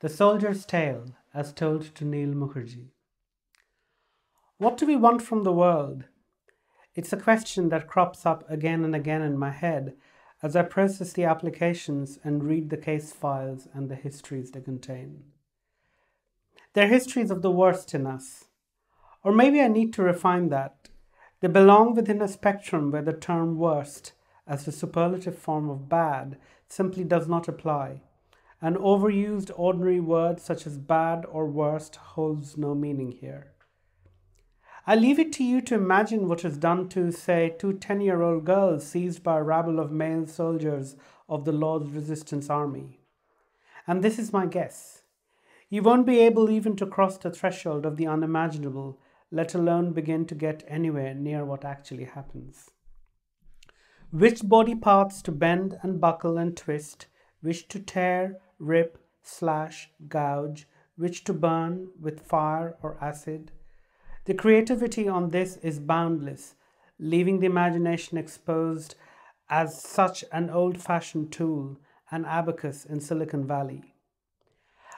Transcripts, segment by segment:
The Soldier's Tale, as told to Neel Mukherjee. What do we want from the world? It's a question that crops up again and again in my head as I process the applications and read the case files and the histories they contain. They're histories of the worst in us. Or maybe I need to refine that. They belong within a spectrum where the term worst, as the superlative form of bad, simply does not apply. An overused ordinary word such as bad or worst holds no meaning here. I leave it to you to imagine what is done to, say, two 10 year old girls seized by a rabble of male soldiers of the Lord's Resistance Army. And this is my guess. You won't be able even to cross the threshold of the unimaginable, let alone begin to get anywhere near what actually happens. Which body parts to bend and buckle and twist, which to tear, rip, slash, gouge, which to burn with fire or acid. The creativity on this is boundless, leaving the imagination exposed as such an old fashioned tool, an abacus in Silicon Valley.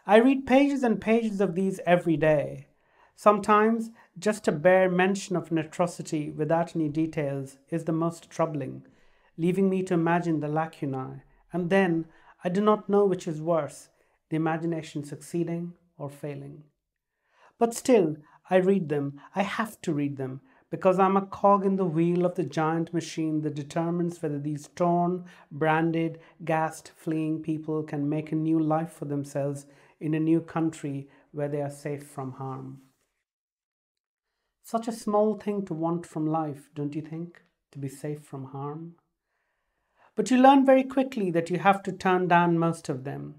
I read pages and pages of these every day. Sometimes just a bare mention of an atrocity without any details is the most troubling, leaving me to imagine the lacunae, and then I do not know which is worse, the imagination succeeding or failing. But still, I read them. I have to read them because I'm a cog in the wheel of the giant machine that determines whether these torn, branded, gassed, fleeing people can make a new life for themselves in a new country where they are safe from harm. Such a small thing to want from life, don't you think? To be safe from harm? But you learn very quickly that you have to turn down most of them.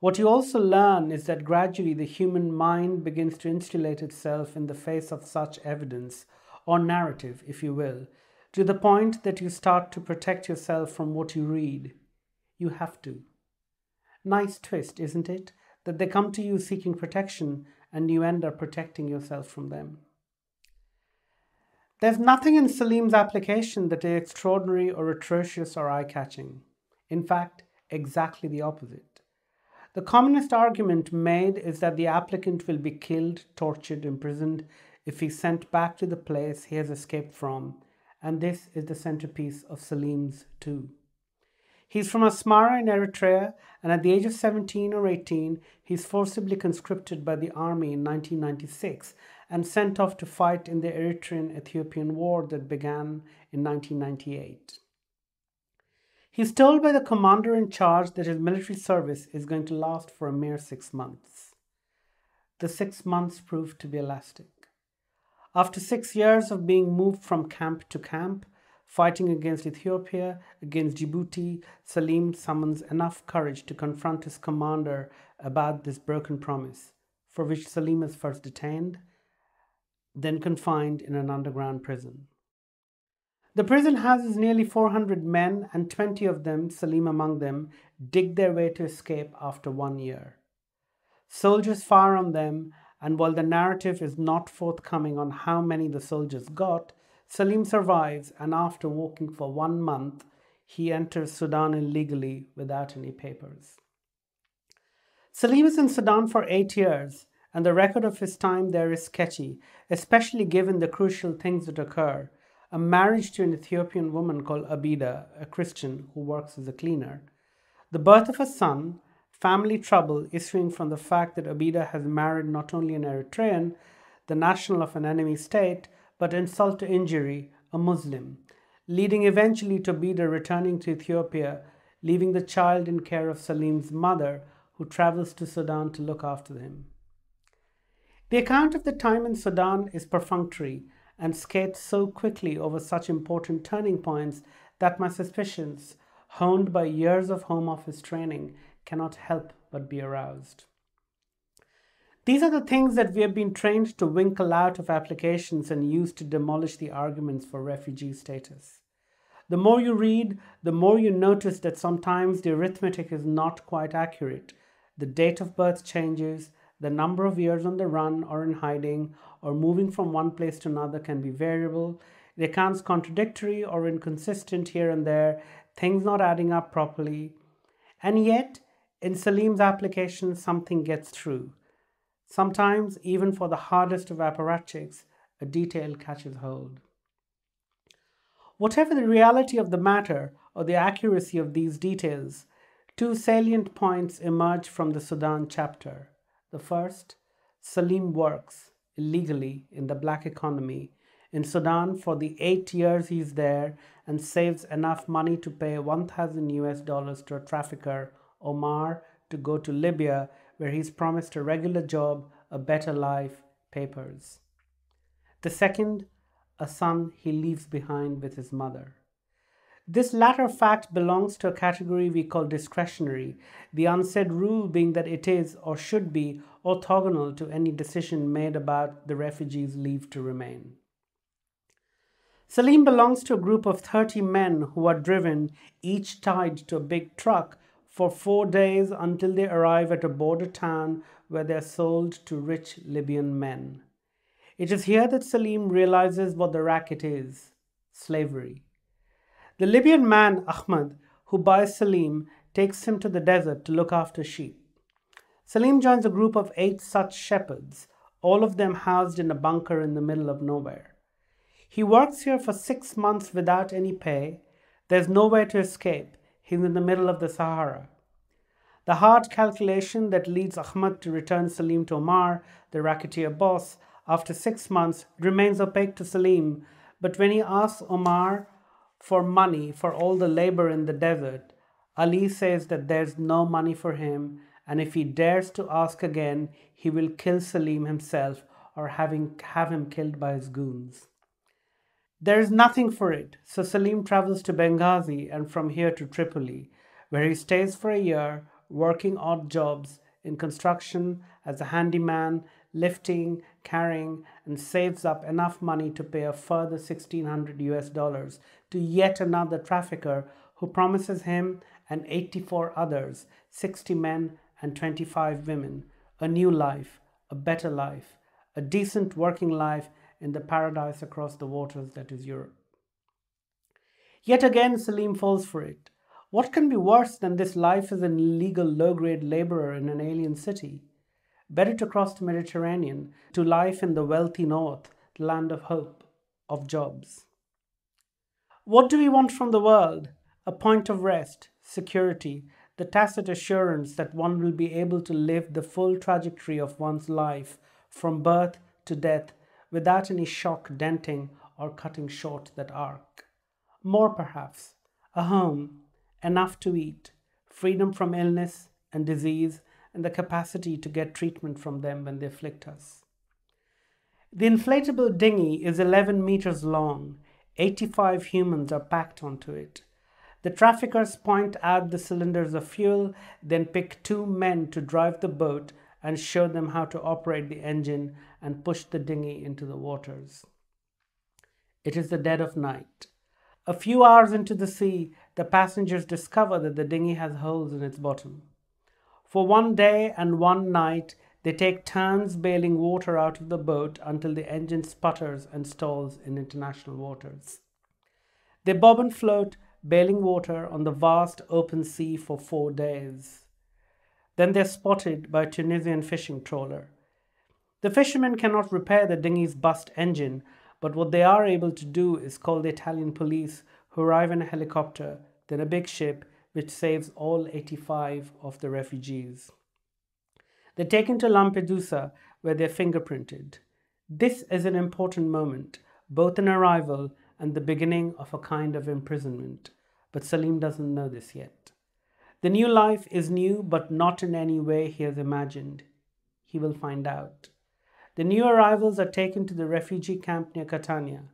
What you also learn is that gradually the human mind begins to insulate itself in the face of such evidence, or narrative, if you will, to the point that you start to protect yourself from what you read. You have to. Nice twist, isn't it? That they come to you seeking protection and you end up protecting yourself from them. There's nothing in Salim's application that is extraordinary or atrocious or eye catching. In fact, exactly the opposite. The communist argument made is that the applicant will be killed, tortured, imprisoned if he's sent back to the place he has escaped from, and this is the centerpiece of Salim's too. He's from Asmara in Eritrea, and at the age of 17 or 18, he's forcibly conscripted by the army in 1996 and sent off to fight in the Eritrean Ethiopian War that began in 1998. He's told by the commander in charge that his military service is going to last for a mere six months. The six months proved to be elastic. After six years of being moved from camp to camp, fighting against Ethiopia, against Djibouti, Salim summons enough courage to confront his commander about this broken promise, for which Salim is first detained then confined in an underground prison. The prison houses nearly 400 men, and 20 of them, Salim among them, dig their way to escape after one year. Soldiers fire on them, and while the narrative is not forthcoming on how many the soldiers got, Salim survives, and after walking for one month, he enters Sudan illegally without any papers. Salim is in Sudan for eight years, and the record of his time there is sketchy, especially given the crucial things that occur. A marriage to an Ethiopian woman called Abida, a Christian who works as a cleaner. The birth of a son, family trouble issuing from the fact that Abida has married not only an Eritrean, the national of an enemy state, but insult to injury, a Muslim, leading eventually to Abida returning to Ethiopia, leaving the child in care of Salim's mother, who travels to Sudan to look after him. The account of the time in Sudan is perfunctory and skates so quickly over such important turning points that my suspicions, honed by years of Home Office training, cannot help but be aroused. These are the things that we have been trained to winkle out of applications and use to demolish the arguments for refugee status. The more you read, the more you notice that sometimes the arithmetic is not quite accurate. The date of birth changes, the number of years on the run or in hiding or moving from one place to another can be variable. The account's contradictory or inconsistent here and there, things not adding up properly. And yet, in Salim's application, something gets through. Sometimes, even for the hardest of apparatchiks, a detail catches hold. Whatever the reality of the matter or the accuracy of these details, two salient points emerge from the Sudan chapter. The first, Salim works illegally in the black economy in Sudan for the eight years he's there and saves enough money to pay 1,000 US dollars to a trafficker, Omar, to go to Libya, where he's promised a regular job, a better life, papers. The second, a son he leaves behind with his mother. This latter fact belongs to a category we call discretionary, the unsaid rule being that it is or should be orthogonal to any decision made about the refugee's leave to remain. Salim belongs to a group of 30 men who are driven, each tied to a big truck, for four days until they arrive at a border town where they are sold to rich Libyan men. It is here that Salim realizes what the racket is slavery. The Libyan man, Ahmad, who buys Salim, takes him to the desert to look after sheep. Salim joins a group of eight such shepherds, all of them housed in a bunker in the middle of nowhere. He works here for six months without any pay. There's nowhere to escape. He's in the middle of the Sahara. The hard calculation that leads Ahmad to return Salim to Omar, the racketeer boss, after six months remains opaque to Salim. But when he asks Omar for money for all the labor in the desert, Ali says that there's no money for him, and if he dares to ask again, he will kill Salim himself or having, have him killed by his goons. There is nothing for it, so Salim travels to Benghazi and from here to Tripoli, where he stays for a year, working odd jobs in construction as a handyman, lifting, carrying, and saves up enough money to pay a further 1600 US dollars to yet another trafficker who promises him and 84 others, 60 men and 25 women, a new life, a better life, a decent working life in the paradise across the waters that is Europe. Yet again, Salim falls for it. What can be worse than this life as an illegal low grade laborer in an alien city? Better to cross the Mediterranean to life in the wealthy north, the land of hope, of jobs. What do we want from the world? A point of rest, security, the tacit assurance that one will be able to live the full trajectory of one's life from birth to death without any shock denting or cutting short that arc. More perhaps, a home, enough to eat, freedom from illness and disease, and the capacity to get treatment from them when they afflict us. The inflatable dinghy is 11 meters long. 85 humans are packed onto it. The traffickers point out the cylinders of fuel, then pick two men to drive the boat and show them how to operate the engine and push the dinghy into the waters. It is the dead of night. A few hours into the sea, the passengers discover that the dinghy has holes in its bottom. For one day and one night, they take turns bailing water out of the boat until the engine sputters and stalls in international waters. They bob and float, bailing water on the vast open sea for four days. Then they're spotted by a Tunisian fishing trawler. The fishermen cannot repair the dinghy's bust engine, but what they are able to do is call the Italian police, who arrive in a helicopter, then a big ship, which saves all 85 of the refugees. They're taken to Lampedusa, where they're fingerprinted. This is an important moment, both an arrival and the beginning of a kind of imprisonment, but Salim doesn't know this yet. The new life is new, but not in any way he has imagined. He will find out. The new arrivals are taken to the refugee camp near Catania.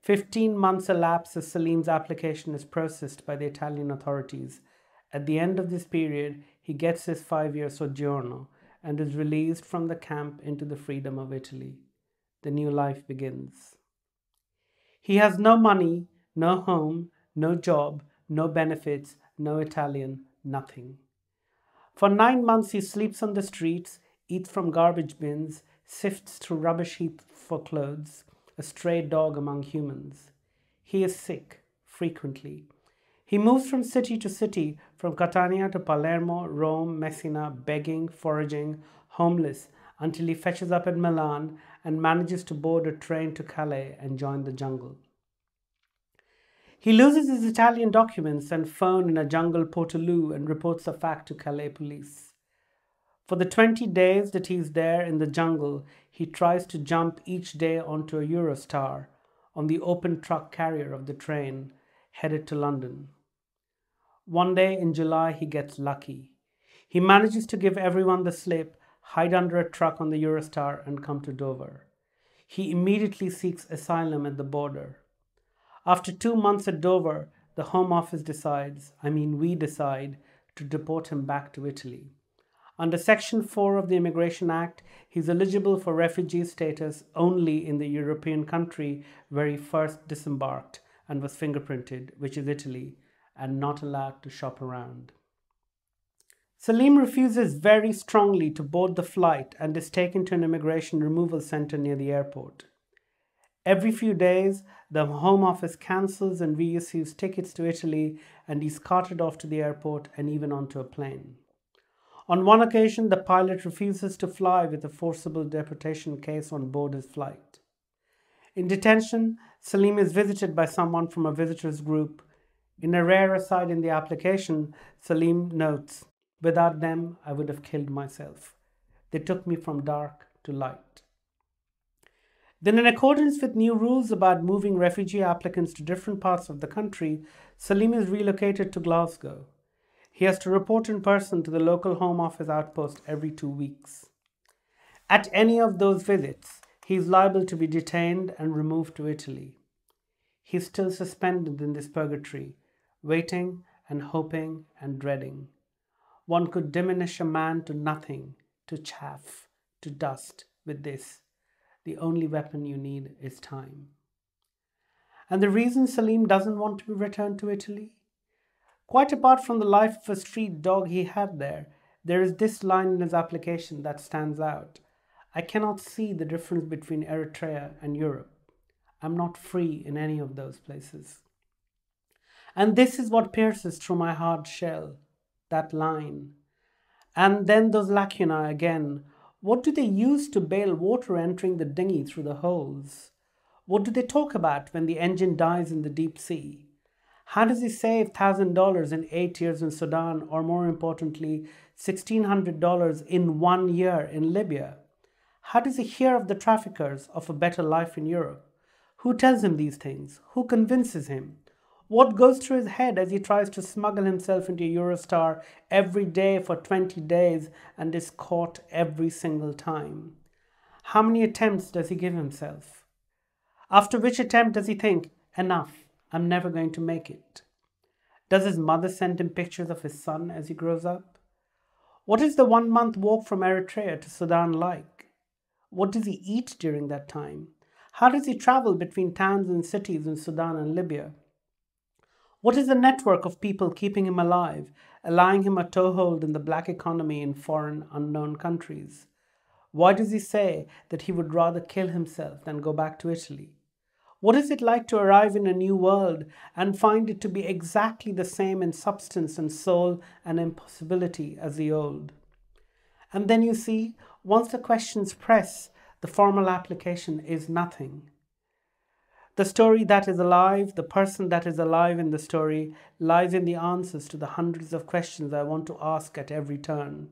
Fifteen months elapse as Salim's application is processed by the Italian authorities. At the end of this period, he gets his five year soggiorno and is released from the camp into the freedom of Italy. The new life begins. He has no money, no home, no job, no benefits, no Italian, nothing. For nine months, he sleeps on the streets, eats from garbage bins, sifts through rubbish heaps for clothes, a stray dog among humans. He is sick, frequently. He moves from city to city, from Catania to Palermo, Rome, Messina, begging, foraging, homeless, until he fetches up at Milan and manages to board a train to Calais and join the jungle. He loses his Italian documents and phone in a jungle portaloo and reports the fact to Calais police. For the 20 days that he's there in the jungle, he tries to jump each day onto a Eurostar on the open truck carrier of the train headed to London. One day in July, he gets lucky. He manages to give everyone the slip, hide under a truck on the Eurostar, and come to Dover. He immediately seeks asylum at the border. After two months at Dover, the Home Office decides, I mean, we decide, to deport him back to Italy. Under Section 4 of the Immigration Act, he's eligible for refugee status only in the European country where he first disembarked and was fingerprinted, which is Italy, and not allowed to shop around. Salim refuses very strongly to board the flight and is taken to an immigration removal center near the airport. Every few days, the Home Office cancels and reissues tickets to Italy, and he's carted off to the airport and even onto a plane. On one occasion, the pilot refuses to fly with a forcible deportation case on board his flight. In detention, Salim is visited by someone from a visitors group. In a rare aside in the application, Salim notes, Without them, I would have killed myself. They took me from dark to light. Then, in accordance with new rules about moving refugee applicants to different parts of the country, Salim is relocated to Glasgow. He has to report in person to the local Home Office outpost every two weeks. At any of those visits, he is liable to be detained and removed to Italy. He is still suspended in this purgatory, waiting and hoping and dreading. One could diminish a man to nothing, to chaff, to dust with this the only weapon you need is time. And the reason Salim doesn't want to be returned to Italy? Quite apart from the life of a street dog he had there, there is this line in his application that stands out. I cannot see the difference between Eritrea and Europe. I'm not free in any of those places. And this is what pierces through my hard shell that line. And then those lacunae again what do they use to bail water entering the dinghy through the holes? What do they talk about when the engine dies in the deep sea? How does he save $1,000 in eight years in Sudan, or more importantly, $1,600 in one year in Libya? How does he hear of the traffickers of a better life in Europe? Who tells him these things? Who convinces him? What goes through his head as he tries to smuggle himself into Eurostar every day for 20 days and is caught every single time? How many attempts does he give himself? After which attempt does he think, enough, I'm never going to make it? Does his mother send him pictures of his son as he grows up? What is the one month walk from Eritrea to Sudan like? What does he eat during that time? How does he travel between towns and cities in Sudan and Libya? What is the network of people keeping him alive, allowing him a toehold in the black economy in foreign, unknown countries? Why does he say that he would rather kill himself than go back to Italy? What is it like to arrive in a new world and find it to be exactly the same in substance and soul and impossibility as the old? And then you see, once the questions press, the formal application is nothing. The story that is alive, the person that is alive in the story, lies in the answers to the hundreds of questions I want to ask at every turn.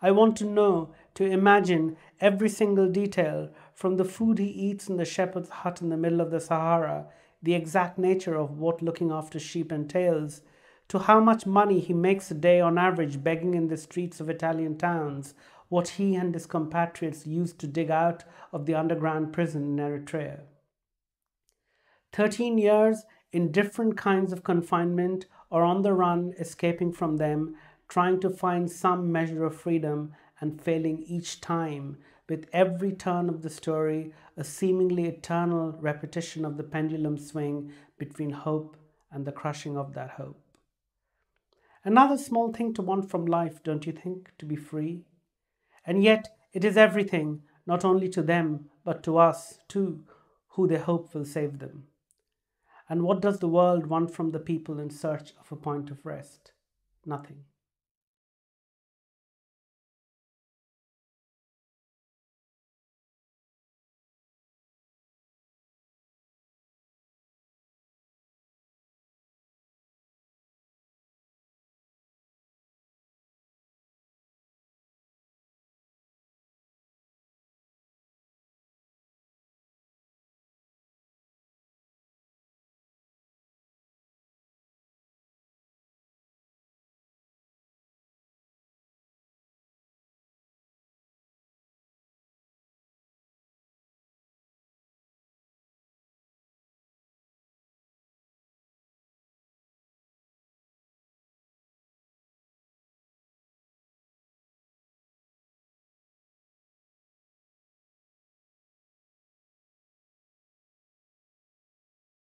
I want to know, to imagine every single detail from the food he eats in the shepherd's hut in the middle of the Sahara, the exact nature of what looking after sheep entails, to how much money he makes a day on average begging in the streets of Italian towns, what he and his compatriots used to dig out of the underground prison in Eritrea. 13 years in different kinds of confinement or on the run, escaping from them, trying to find some measure of freedom and failing each time, with every turn of the story, a seemingly eternal repetition of the pendulum swing between hope and the crushing of that hope. Another small thing to want from life, don't you think, to be free? And yet, it is everything, not only to them, but to us too, who they hope will save them. And what does the world want from the people in search of a point of rest? Nothing.